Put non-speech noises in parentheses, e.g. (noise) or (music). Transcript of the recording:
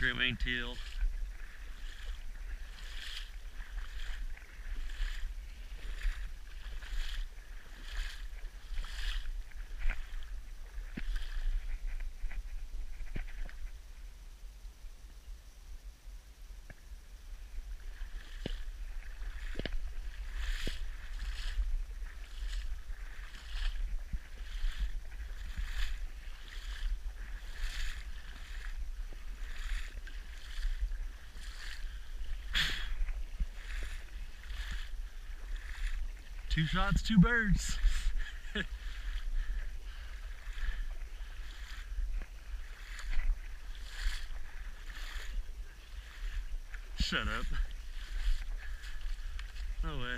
Great maned teal. Two shots, two birds. (laughs) Shut up. No way.